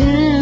and